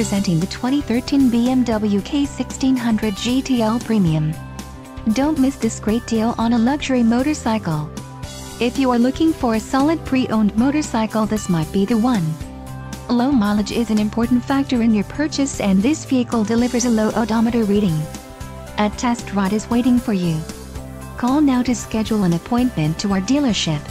presenting the 2013 BMW K1600 GTL Premium. Don't miss this great deal on a luxury motorcycle. If you are looking for a solid pre-owned motorcycle this might be the one. Low mileage is an important factor in your purchase and this vehicle delivers a low odometer reading. A test ride is waiting for you. Call now to schedule an appointment to our dealership.